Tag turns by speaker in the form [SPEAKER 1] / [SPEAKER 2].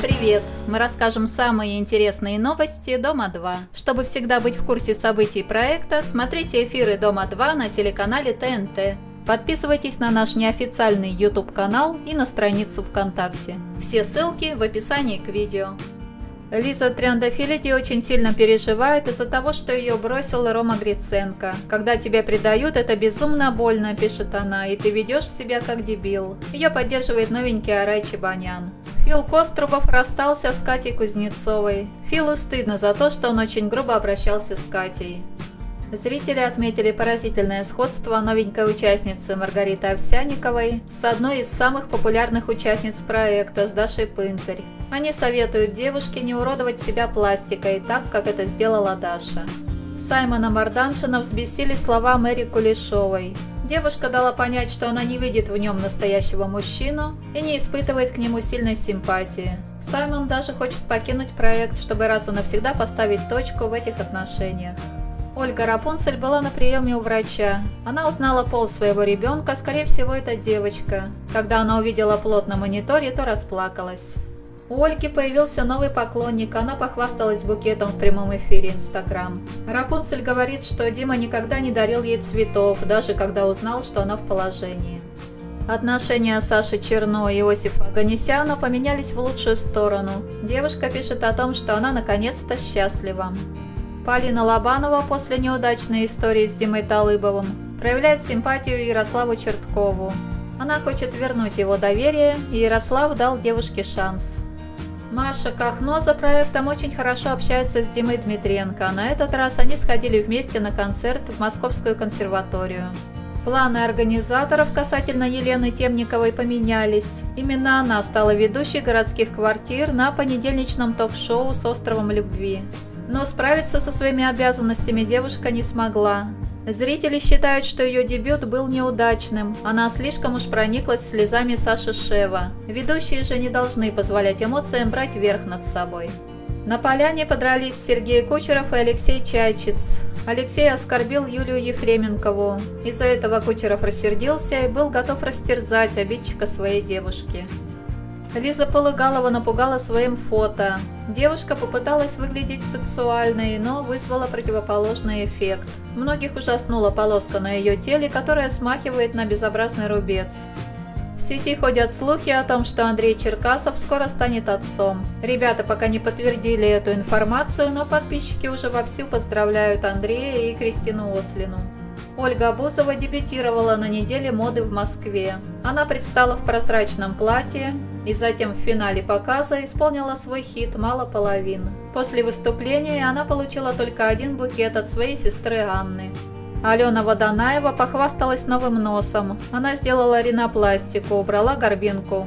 [SPEAKER 1] привет! Мы расскажем самые интересные новости Дома-2. Чтобы всегда быть в курсе событий проекта, смотрите эфиры Дома-2 на телеканале ТНТ. Подписывайтесь на наш неофициальный YouTube-канал и на страницу ВКонтакте. Все ссылки в описании к видео. Лиза Триандафилиди очень сильно переживает из-за того, что ее бросил Рома Гриценко. «Когда тебя предают, это безумно больно», – пишет она, – «и ты ведешь себя как дебил». Ее поддерживает новенький Арай Чебанян. Фил Кострубов расстался с Катей Кузнецовой. Филу стыдно за то, что он очень грубо обращался с Катей. Зрители отметили поразительное сходство новенькой участницы Маргариты Овсяниковой с одной из самых популярных участниц проекта с Дашей Пынцарь. Они советуют девушке не уродовать себя пластикой, так как это сделала Даша. Саймона Марданшина взбесили слова Мэри Кулешовой. Девушка дала понять, что она не видит в нем настоящего мужчину и не испытывает к нему сильной симпатии. Саймон даже хочет покинуть проект, чтобы раз и навсегда поставить точку в этих отношениях. Ольга Рапунцель была на приеме у врача. Она узнала пол своего ребенка, скорее всего, это девочка. Когда она увидела плод на мониторе, то расплакалась. У Ольги появился новый поклонник, она похвасталась букетом в прямом эфире Инстаграм. Рапунцель говорит, что Дима никогда не дарил ей цветов, даже когда узнал, что она в положении. Отношения Саши Черно и Иосифа Аганесяна поменялись в лучшую сторону. Девушка пишет о том, что она наконец-то счастлива. Полина Лобанова после неудачной истории с Димой Талыбовым проявляет симпатию Ярославу Черткову. Она хочет вернуть его доверие, и Ярослав дал девушке шанс. Маша Кахно за проектом очень хорошо общается с Димой Дмитриенко. На этот раз они сходили вместе на концерт в Московскую консерваторию. Планы организаторов касательно Елены Темниковой поменялись. Именно она стала ведущей городских квартир на понедельничном ток-шоу с островом любви. Но справиться со своими обязанностями девушка не смогла. Зрители считают, что ее дебют был неудачным. Она слишком уж прониклась слезами Саши Шева. Ведущие же не должны позволять эмоциям брать верх над собой. На поляне подрались Сергей Кучеров и Алексей Чайчиц. Алексей оскорбил Юлию Ефременкову. Из-за этого Кучеров рассердился и был готов растерзать обидчика своей девушки. Лиза Полыгалова напугала своим фото. Девушка попыталась выглядеть сексуальной, но вызвала противоположный эффект. Многих ужаснула полоска на ее теле, которая смахивает на безобразный рубец. В сети ходят слухи о том, что Андрей Черкасов скоро станет отцом. Ребята пока не подтвердили эту информацию, но подписчики уже вовсю поздравляют Андрея и Кристину Ослину. Ольга Бузова дебютировала на неделе моды в Москве. Она предстала в прозрачном платье и затем в финале показа исполнила свой хит «Мало половин». После выступления она получила только один букет от своей сестры Анны. Алена Водонаева похвасталась новым носом. Она сделала ринопластику, убрала горбинку.